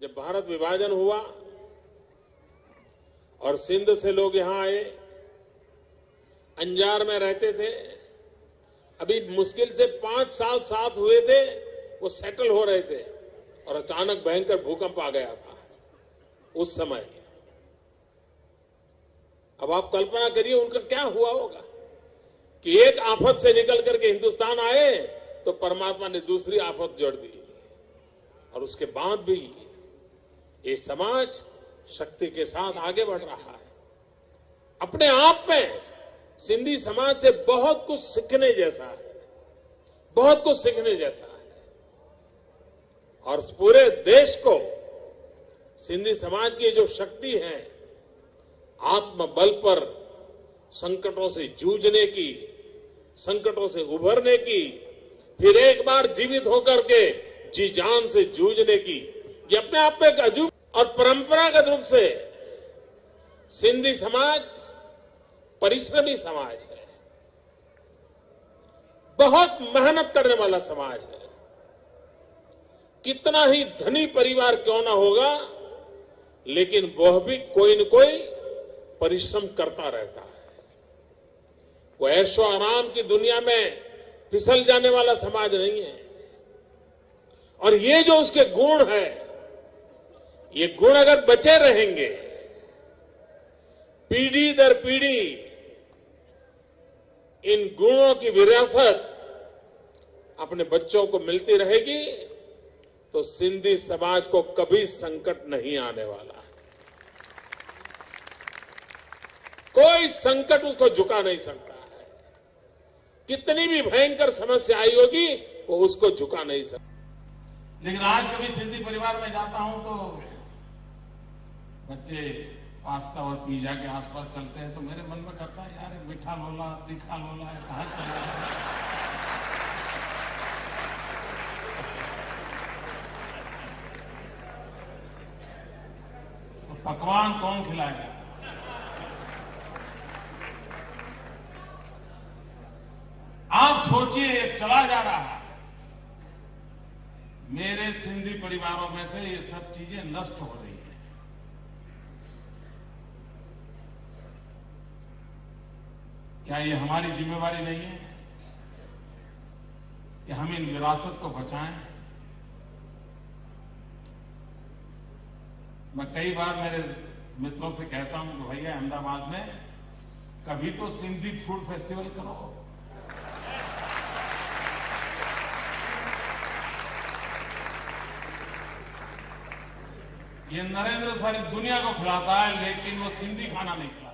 जब भारत विभाजन हुआ और सिंध से लोग यहाँ आए, अंजार में रहते थे, अभी मुश्किल से पाँच साल साथ हुए थे, वो सेटल हो रहे थे और अचानक भयंकर भूकंप आ गया था उस समय। अब आप कल्पना करिए उनका क्या हुआ होगा कि एक आफत से निकल करके हिंदुस्तान आए तो परमात्मा ने दूसरी आफत जोड़ दी और उसके बाद भी ये समाज शक्ति के साथ आगे बढ़ रहा है। अपने आप में सिंधी समाज से बहुत कुछ सीखने जैसा है। बहुत कुछ सीखने जैसा है। और पूरे देश को सिंधी समाज की जो शक्ति है, आत्मबल पर संकटों से जूझने की, संकटों से उभरने की, फिर एक बार जीवित होकर के जी जान से जूझने की ये अपने आप में एक अजूब और परंपरागत रूप से सिंधी समाज, परिश्रमी समाज है। बहुत मेहनत करने वाला समाज है। कितना ही धनी परिवार क्यों ना होगा, लेकिन वह भी कोई न कोई परिश्रम करता रहता है। वो ऐशो आराम की दुनिया में फिसल जाने वाला समाज नहीं है। और ये जो उसके गुण है ये गुण अगर बचे रहेंगे, पीढ़ी दर पीढ़ी, इन गुणों की विरासत अपने बच्चों को मिलती रहेगी तो सिंधी समाज को कभी संकट नहीं आने वाला। कोई संकट उसको झुका नहीं सकता है। कितनी भी भयंकर समस्या आई होगी, वो उसको झुका नहीं सकता। लेकिन आज कभी सिंधी परिवार में जाता हूँ तो बच्चे पास्ता और पिज्जा के आसपास चलते हैं तो मेरे मन में करता है, यार, मीठा लोला, तीखा लोला है कहाँ चल रहा है? तो पकवान कौन खिलाएगा? आप सोचिए चला जा रहा है। मेरे सिंधी परिवारों में से ये सब चीज़ें नष्ट हो रही हैं। क्या ये हमारी जिम्मेवारी नहीं है कि हम इन विरासत को बचाएँ? मैं कई बार मेरे मित्रों से कहता हूँ कि भैया, अहमदाबाद में कभी तो सिंधी फ़ूड फेस्टिवल करो। ये नरेंद्र सारी दुनिया को खिलाता है, लेकिन वो सिंधी खाना नहीं खिलाता।